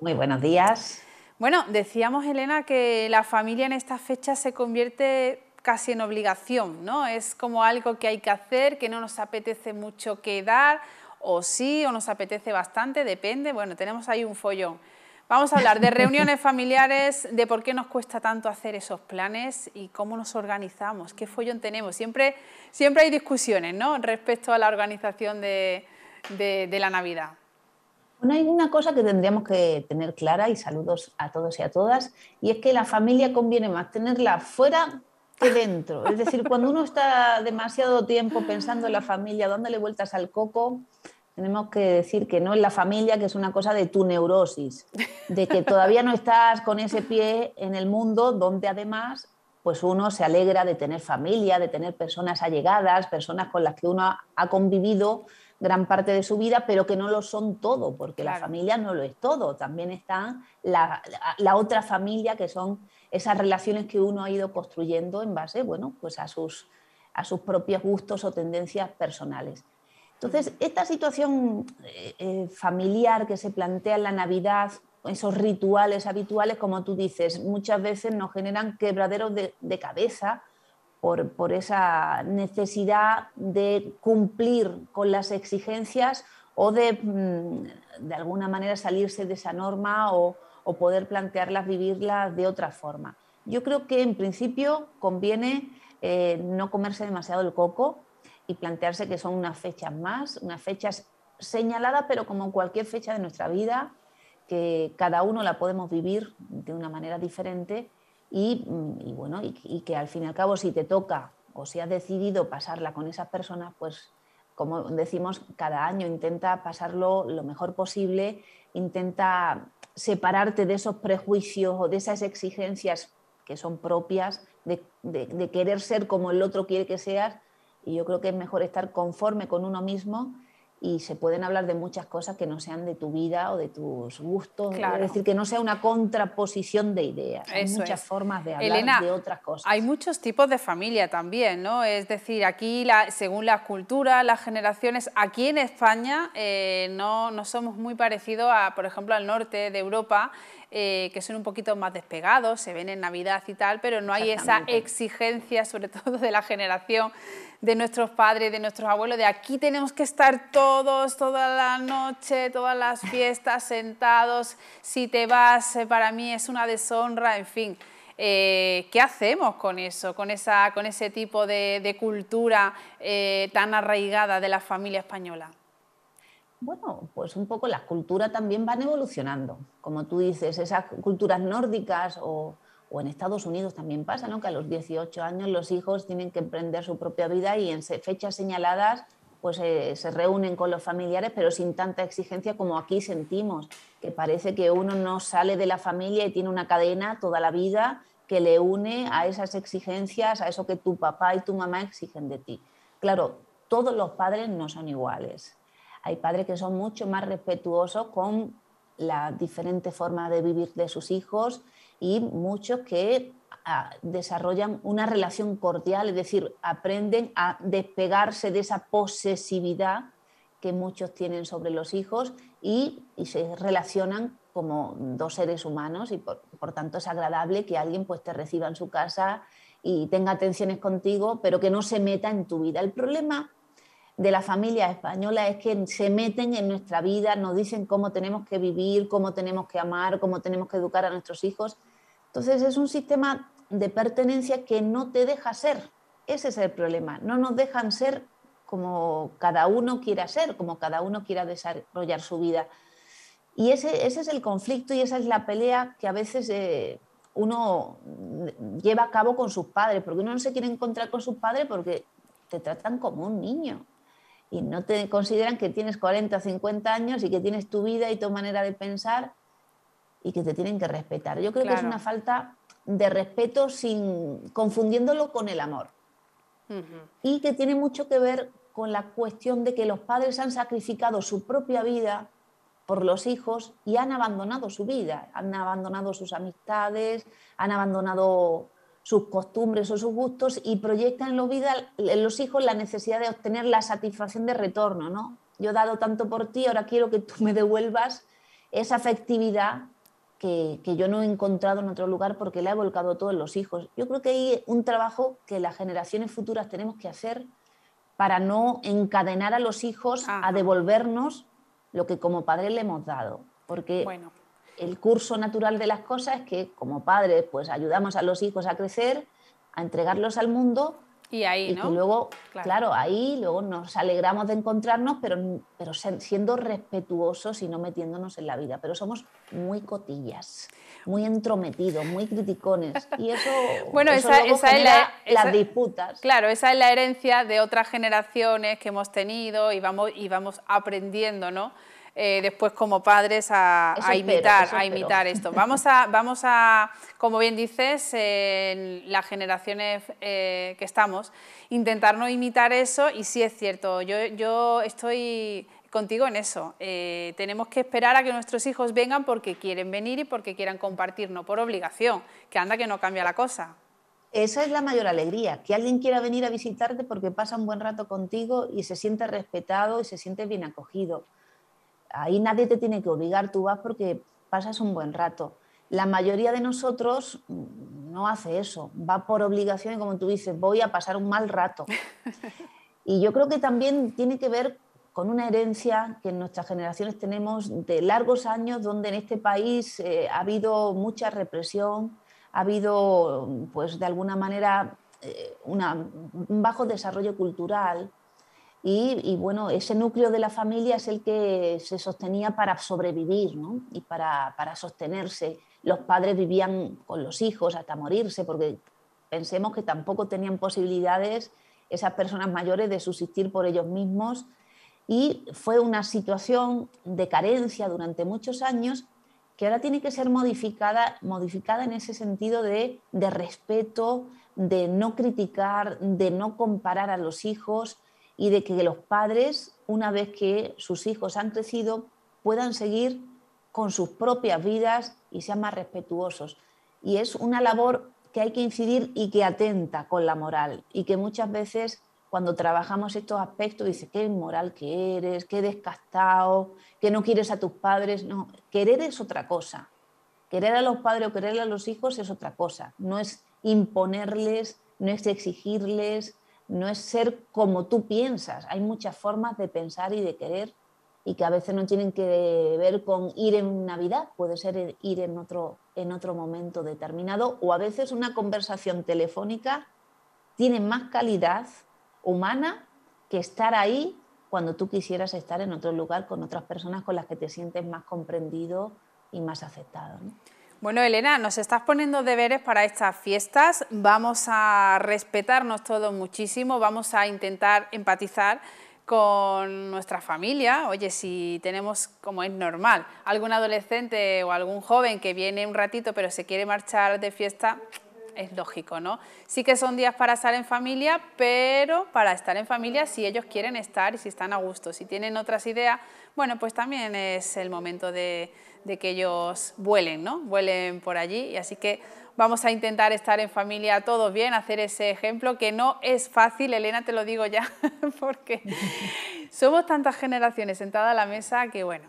Muy buenos días. Bueno, decíamos, Elena, que la familia en estas fechas se convierte casi en obligación, ¿no? Es como algo que hay que hacer, que no nos apetece mucho quedar, o sí, o nos apetece bastante, depende. Bueno, tenemos ahí un follón. Vamos a hablar de reuniones familiares, de por qué nos cuesta tanto hacer esos planes y cómo nos organizamos, qué follón tenemos. Siempre, siempre hay discusiones ¿no? respecto a la organización de, de, la Navidad. Bueno, hay una cosa que tendríamos que tener clara y saludos a todos y a todas, y es que la familia conviene más tenerla fuera que dentro. Es decir, cuando uno está demasiado tiempo pensando en la familia, dándole vueltas al coco, tenemos que decir que no es la familia, que es una cosa de tu neurosis, de que todavía no estás con ese pie en el mundo donde además pues uno se alegra de tener familia, de tener personas allegadas, personas con las que uno ha convivido gran parte de su vida, pero que no lo son todo, porque la familia no lo es todo. También está la, otra familia, que son esas relaciones que uno ha ido construyendo en base, bueno, pues a sus, a sus propios gustos o tendencias personales. Entonces, esta situación eh, eh, familiar que se plantea en la Navidad, esos rituales habituales, como tú dices, muchas veces nos generan quebraderos de, cabeza por, esa necesidad de cumplir con las exigencias o de, mm, de alguna manera, salirse de esa norma o, poder plantearlas, vivirlas de otra forma. Yo creo que en principio conviene eh, no comerse demasiado el coco, y plantearse que son unas fechas más, unas fechas señaladas, pero como cualquier fecha de nuestra vida, que cada uno la podemos vivir de una manera diferente y, mm, bueno, y, que al fin y al cabo si te toca o si has decidido pasarla con esas personas, pues como decimos, cada año intenta pasarlo lo mejor posible, intenta separarte de esos prejuicios o de esas exigencias que son propias de, de querer ser como el otro quiere que seas y yo creo que es mejor estar conforme con uno mismo y se pueden hablar de muchas cosas que no sean de tu vida o de tus gustos, es decir, que no sea una contraposición de ideas. hay muchas formas de hablar de otras cosas. Hay muchos tipos de familia también, ¿no? Es decir, aquí la, según las culturas, las generaciones, aquí en España eh, no, no somos muy parecidos a, por ejemplo, al norte de Europa, eh, que son un poquito más despegados, se ven en Navidad y tal, pero no hay esa exigencia, sobre todo de la generación de nuestros padres, de nuestros abuelos, de aquí tenemos que estar todos, toda la noche, todas las fiestas, sentados, si te vas, eh, para mí es una deshonra, en fin. Eh, ¿Qué hacemos con eso, con, esa, con ese tipo de, cultura tan arraigada de la familia española? Bueno, pues un poco las culturas también van evolucionando. Como tú dices, esas culturas nórdicas o, en Estados Unidos también pasa, ¿no? que a los 18 años los hijos tienen que emprender su propia vida y en fechas señaladas pues eh, se reúnen con los familiares, pero sin tanta exigencia como aquí sentimos, que parece que uno no sale de la familia y tiene una cadena toda la vida que le une a esas exigencias, a eso que tu papá y tu mamá exigen de ti. Claro, todos los padres no son iguales. Hay padres que son mucho más respetuosos con las diferentes formas de vivir de sus hijos y muchos que ah, desarrollan una relación cordial, es decir, aprenden a despegarse de esa posesividad que muchos tienen sobre los hijos y, se relacionan como dos seres humanos y por, tanto es agradable que alguien pues, te reciba en su casa y tenga atenciones contigo, pero que no se meta en tu vida. El problema de la familia española es que se meten en nuestra vida, nos dicen cómo tenemos que vivir, cómo tenemos que amar, cómo tenemos que educar a nuestros hijos. Entonces es un sistema de pertenencia que no te deja ser. Ese es el problema. No nos dejan ser como cada uno quiera ser, como cada uno quiera desarrollar su vida. Y ese, ese es el conflicto y esa es la pelea que a veces eh, uno lleva a cabo con sus padres, porque uno no se quiere encontrar con sus padres porque te tratan como un niño y no te consideran que tienes 40, 50 años y que tienes tu vida y tu manera de pensar y que te tienen que respetar. Yo creo que es una falta de respeto sin confundiéndolo con el amor. Y que tiene mucho que ver con la cuestión de que los padres han sacrificado su propia vida por los hijos y han abandonado su vida, han abandonado sus amistades, han abandonado sus costumbres o sus gustos y proyectan en, los, vida, en los hijos la necesidad de obtener la satisfacción de retorno, ¿no? Yo he dado tanto por ti, ahora quiero que tú me devuelvas esa afectividad que, yo no he encontrado en otro lugar porque la he volcado todo en los hijos. Yo creo que hay un trabajo que las generaciones futuras tenemos que hacer para no encadenar a los hijos a devolvernos lo que como padres le hemos dado. Porque el curso natural de las cosas es que como padres pues ayudamos a los hijos a crecer, a entregarlos al mundo y ahí, ¿no? luego, claro. ahí luego nos alegramos de encontrarnos, pero, pero siendo respetuosos y no metiéndonos en la vida. Pero somos muy cotillas, muy entrometidos, muy criticones. Y eso, bueno, esa, es las disputas. Claro, esa es la herencia de otras generaciones que hemos tenido y vamos, y vamos aprendiendo, ¿no? Eh, después como padres a, imitar, a imitar esto. Vamos a, vamos a, como bien dices, en las generaciones eh, que estamos, intentar no imitar eso y sí es cierto, yo, yo estoy contigo en eso. Eh, tenemos que esperar a que nuestros hijos vengan porque quieren venir y porque quieran compartir, no por obligación, que anda que no cambia la cosa. Esa es la mayor alegría, que alguien quiera venir a visitarte porque pasa un buen rato contigo y se siente respetado y se siente bien acogido ahí nadie te tiene que obligar, tú vas porque pasas un buen rato. La mayoría de nosotros mm, no hace eso, va por obligación y como tú dices, voy a pasar un mal rato. Y yo creo que también tiene que ver con una herencia que en nuestras generaciones tenemos de largos años donde en este país eh, ha habido mucha represión, ha habido pues de alguna manera eh, un bajo desarrollo cultural, y, bueno, ese núcleo de la familia es el que se sostenía para sobrevivir ¿no? y para, para, sostenerse. Los padres vivían con los hijos hasta morirse, porque pensemos que tampoco tenían posibilidades esas personas mayores de subsistir por ellos mismos. Y fue una situación de carencia durante muchos años que ahora tiene que ser modificada, modificada en ese sentido de, de respeto, de no criticar, de no comparar a los hijos, y de que los padres, una vez que sus hijos han crecido, puedan seguir con sus propias vidas y sean más respetuosos. Y es una labor que hay que incidir y que atenta con la moral y que muchas veces cuando trabajamos estos aspectos dice qué moral que eres, qué descastado, que no quieres a tus padres. No, querer es otra cosa. Querer a los padres o querer a los hijos es otra cosa. No es imponerles, no es exigirles, no es ser como tú piensas. Hay muchas formas de pensar y de querer y que a veces no tienen que ver con ir en Navidad, puede ser ir en otro, en otro momento determinado o a veces una conversación telefónica tiene más calidad humana que estar ahí cuando tú quisieras estar en otro lugar con otras personas con las que te sientes más comprendido y más aceptado. Bueno, Elena, nos estás poniendo deberes para estas fiestas. Vamos a respetarnos todos muchísimo, vamos a intentar empatizar con nuestra familia. Oye, si tenemos, como es normal, algún adolescente o algún joven que viene un ratito pero se quiere marchar de fiesta, es lógico, ¿no? Sí que son días para estar en familia, pero para estar en familia si ellos quieren estar y si están a gusto. Si tienen otras ideas, bueno, pues también es el momento de, que ellos vuelen, ¿no? Vuelen por allí y así que vamos a intentar estar en familia todos bien, hacer ese ejemplo, que no es fácil, Elena, te lo digo ya, porque somos tantas generaciones sentadas a la mesa que, bueno,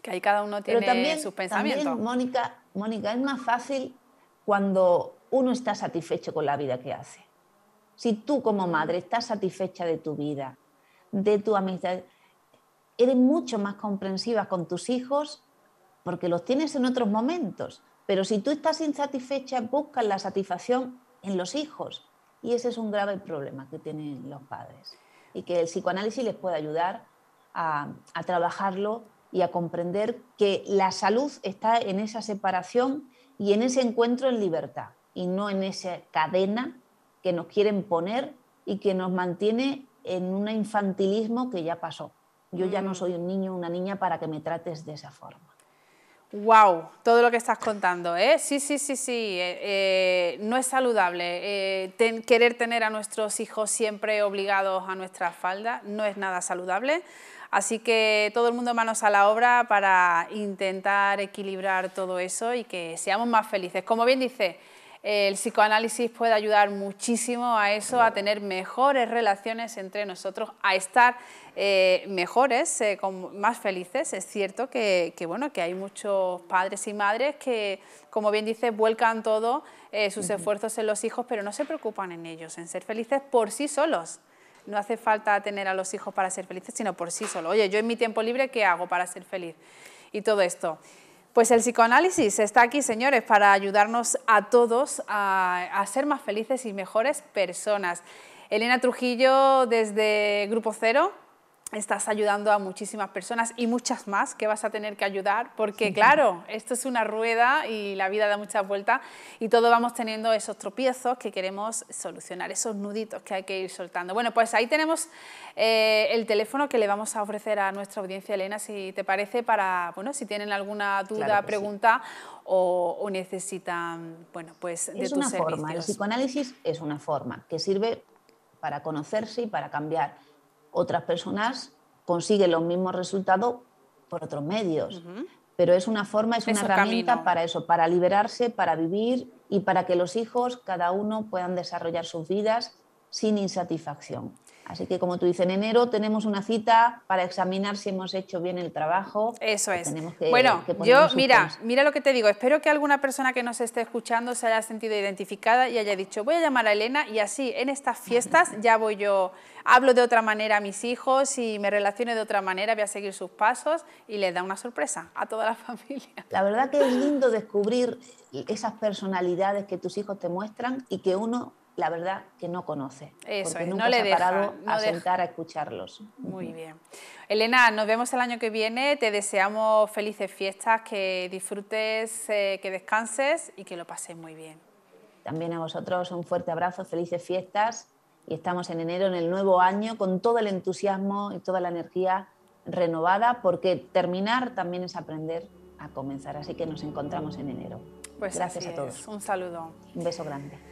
que ahí cada uno tiene sus pensamientos. También, Mónica, Mónica, es más fácil cuando uno está satisfecho con la vida que hace. Si tú como madre estás satisfecha de tu vida, de tu amistad, eres mucho más comprensiva con tus hijos porque los tienes en otros momentos. Pero si tú estás insatisfecha, buscas la satisfacción en los hijos. Y ese es un grave problema que tienen los padres. Y que el psicoanálisis les puede ayudar a, trabajarlo y a comprender que la salud está en esa separación y en ese encuentro en libertad y no en esa cadena que nos quieren poner y que nos mantiene en un infantilismo que ya pasó. Yo ya no mm. soy un niño o una niña para que me trates de esa forma. Wow, todo lo que estás contando, ¿eh? Sí, sí, sí, sí. Eh, eh, no es saludable eh, querer tener a nuestros hijos siempre obligados a nuestra falda, no es nada saludable. Así que todo el mundo manos a la obra para intentar equilibrar todo eso y que seamos más felices. Como bien dice, El psicoanálisis puede ayudar muchísimo a eso, a tener mejores relaciones entre nosotros, a estar eh, mejores, eh, más felices. Es cierto que, bueno, que hay muchos padres y madres que, como bien dice, vuelcan todo eh, sus esfuerzos en los hijos, pero no se preocupan en ellos, en ser felices por sí solos. No hace falta tener a los hijos para ser felices, sino por sí solos. Oye, yo en mi tiempo libre, ¿qué hago para ser feliz? Y todo esto. Pues el psicoanálisis está aquí, señores, para ayudarnos a todos a, ser más felices y mejores personas. Elena Trujillo, desde Grupo Cero, estás ayudando a muchísimas personas y muchas más que vas a tener que ayudar, porque claro, esto es una rueda y la vida da muchas vueltas y todos vamos teniendo esos tropiezos que queremos solucionar, esos nuditos que hay que ir soltando. Bueno, pues ahí tenemos eh, el teléfono que le vamos a ofrecer a nuestra audiencia, Elena, si te parece, para, bueno, si tienen alguna duda, pregunta o, necesitan, bueno, pues de es una forma, el psicoanálisis es una forma que sirve para conocerse y para cambiar otras personas consiguen los mismos resultados por otros medios. Pero es una forma, es, una herramienta para eso, para liberarse, para vivir y para que los hijos, cada uno, puedan desarrollar sus vidas sin insatisfacción. Así que, como tú dices, en enero tenemos una cita para examinar si hemos hecho bien el trabajo. Eso es. bueno, yo, mira, mira lo que te digo. Espero que alguna persona que nos esté escuchando se haya sentido identificada y haya dicho, voy a llamar a Elena y así en estas fiestas ya voy yo, hablo de otra manera a mis hijos y me relaciono de otra manera, voy a seguir sus pasos y les da una sorpresa a toda la familia. La verdad que es lindo descubrir esas personalidades que tus hijos te muestran y que uno la verdad que no conoce. Eso porque nunca no le se ha parado a sentar a escucharlos. Muy bien. Elena, nos vemos el año que viene. Te deseamos felices fiestas, que disfrutes, eh, que descanses y que lo pases muy bien. También a vosotros un fuerte abrazo, felices fiestas y estamos en enero, en el nuevo año, con todo el entusiasmo y toda la energía renovada, porque terminar también es aprender a comenzar. Así que nos encontramos en enero. Pues Gracias a todos. Un saludo. Un beso grande.